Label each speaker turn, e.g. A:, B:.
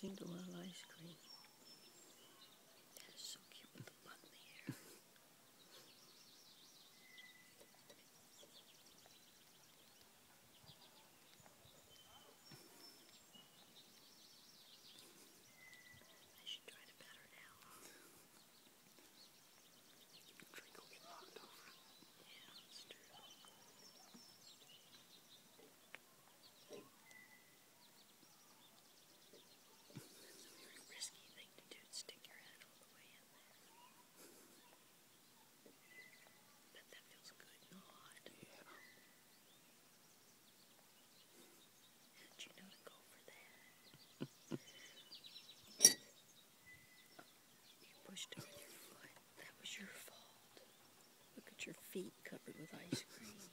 A: single ice cream. pushed on your foot. That was your fault. Look at your feet covered with ice cream.